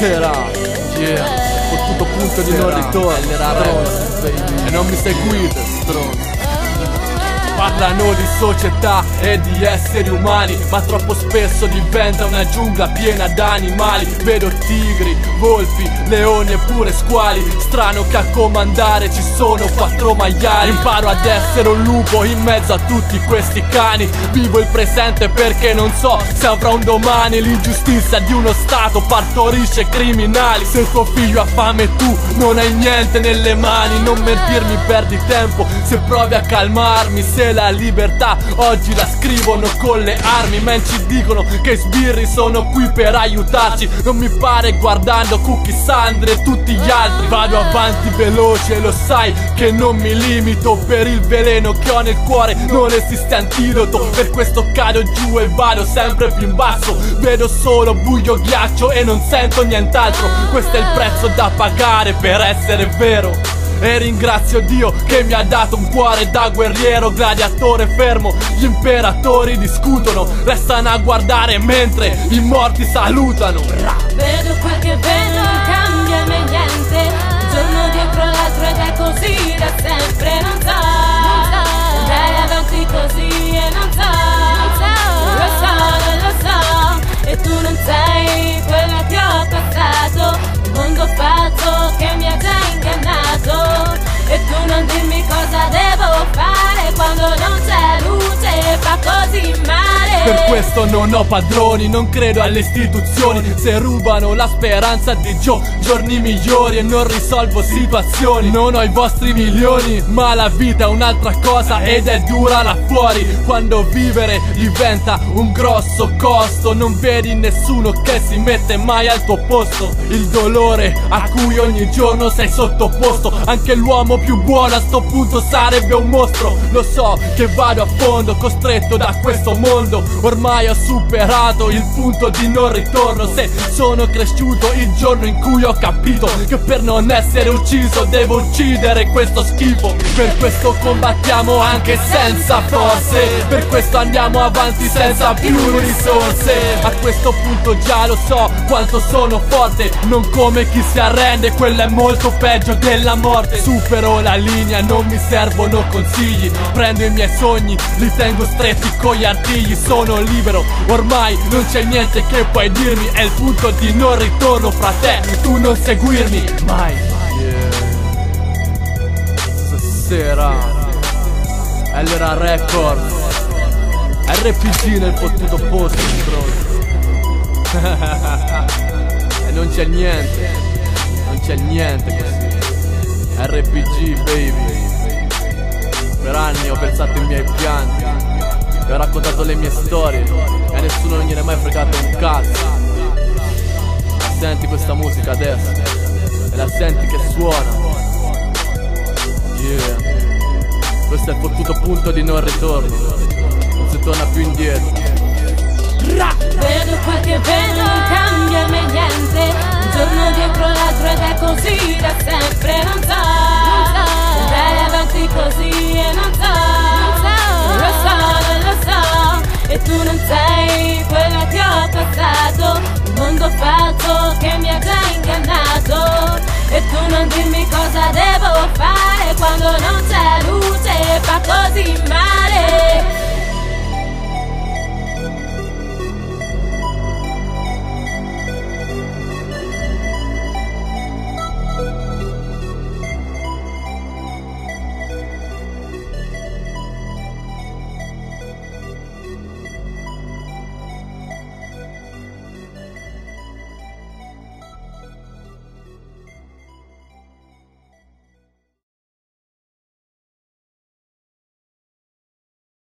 Stasera, yeah, fottuto punto di non ritorno, stronzo, e non mi seguite, stronzo. Parlano di società e di esseri umani Ma troppo spesso diventa una giungla piena d'animali. Vedo tigri, volpi, leoni e pure squali. Strano che a comandare ci sono quattro maiali. Imparo ad essere un lupo in mezzo a tutti questi cani. Vivo il presente perché non so se avrà un domani. L'ingiustizia di uno stato partorisce criminali. Se tuo figlio ha fame tu non hai niente nelle mani. Non mentirmi perdi tempo se provi a calmarmi. Se la libertà. Oggi la scrivono con le armi Men ci dicono che i sbirri sono qui per aiutarci. Non mi pare guardando Cookie Sandre e tutti gli altri. Vado avanti veloce lo sai che non mi limito. Per il veleno che ho nel cuore non esiste antidoto. Per questo cado giù e vado sempre più in basso. Vedo solo buio ghiaccio e non sento nient'altro. Questo è il prezzo da pagare per essere vero e ringrazio Dio che mi ha dato un cuore da guerriero gladiatore fermo. Gli imperatori discutono, restano a guardare mentre i morti salutano. Vedo quel che vedo, non luce fa così male Per questo non ho padroni, non credo alle istituzioni. Se rubano la speranza di gio- giorni migliori E non risolvo situazioni. Non ho i vostri milioni Ma la vita è un'altra cosa ed è dura là fuori. Quando vivere diventa un grosso costo. Non vedi nessuno che si mette mai al tuo posto. Il dolore a cui ogni giorno sei sottoposto. Anche l'uomo più buono a sto punto sarebbe un mostro. Lo so che vado a fondo, costretto da questo mondo Ormai ho superato il punto di non ritorno. Se sono cresciuto il giorno in cui ho capito Che per non essere ucciso devo uccidere questo schifo. Per questo combattiamo anche senza forze. Per questo andiamo avanti senza più risorse. A questo punto già lo so quanto sono forte. Non come chi si arrende, quello è molto peggio della morte. Supero la linea, non mi servono consigli. Prendo i miei sogni, li tengo stretti con gli artigli. Sono libero, ormai non c'è niente che puoi dirmi È il punto di non ritorno fra te, tu non seguirmi mai. Stasera Allora Records RPG nel fottuto posto E non c'è niente Non c'è niente così. RPG baby Per anni ho pensato ai miei pianti E ho raccontato le mie storie E a nessuno non gliene è mai fregato un cazzo. Senti questa musica adesso E la senti che suona. Yeah. Questo è il fottuto punto di non ritorno. Non si torna più indietro. Vedo quel che vedo, non cambia mai niente. Un giorno dietro l'altro ed è così da sempre Non so, che mi ha già ingannato. E tu non dimmi cosa devo fare Quando non c'è luce fa così